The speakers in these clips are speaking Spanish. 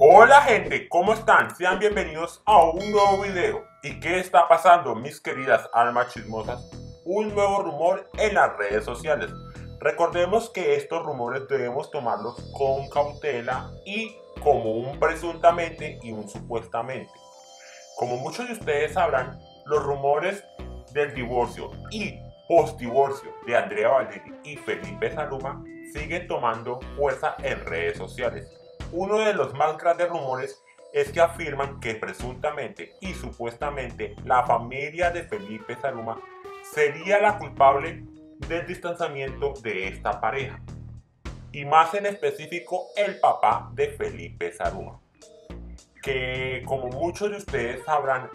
Hola gente, ¿cómo están? Sean bienvenidos a un nuevo video. ¿Y qué está pasando, mis queridas almas chismosas? Un nuevo rumor en las redes sociales. Recordemos que estos rumores debemos tomarlos con cautela y como un presuntamente y un supuestamente. Como muchos de ustedes sabrán, los rumores del divorcio y post-divorcio de Andrea Valdini y Felipe Saluma siguen tomando fuerza en redes sociales uno de los más grandes rumores es que afirman que presuntamente y supuestamente la familia de Felipe Saluma sería la culpable del distanciamiento de esta pareja. Y más en específico el papá de Felipe Saluma. Que como muchos de ustedes sabrán,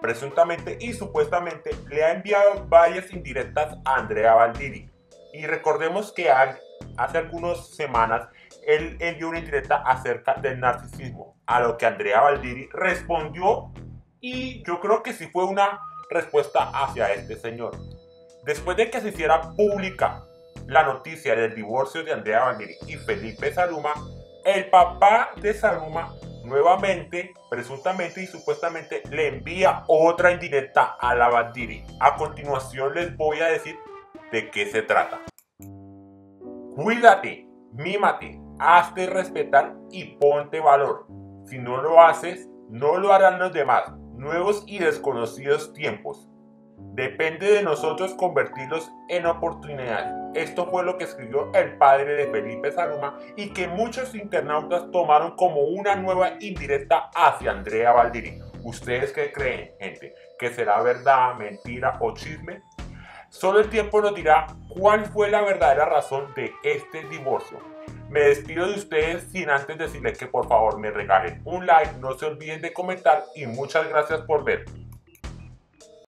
presuntamente y supuestamente le ha enviado varias indirectas a Andrea Valdiri. Y recordemos que hace algunas semanas él envió una indirecta acerca del narcisismo, a lo que Andrea Valdiri respondió y yo creo que sí fue una respuesta hacia este señor. Después de que se hiciera pública la noticia del divorcio de Andrea Valdiri y Felipe Saluma, el papá de Saluma nuevamente, presuntamente y supuestamente le envía otra indirecta a la Valdiri. A continuación les voy a decir de qué se trata. Cuídate, mímate, hazte respetar y ponte valor. Si no lo haces, no lo harán los demás, nuevos y desconocidos tiempos. Depende de nosotros convertirlos en oportunidades. Esto fue lo que escribió el padre de Felipe Saluma y que muchos internautas tomaron como una nueva indirecta hacia Andrea Valdiri. ¿Ustedes qué creen, gente? ¿Que será verdad, mentira o chisme? Solo el tiempo nos dirá cuál fue la verdadera razón de este divorcio. Me despido de ustedes sin antes decirles que por favor me regalen un like, no se olviden de comentar y muchas gracias por ver.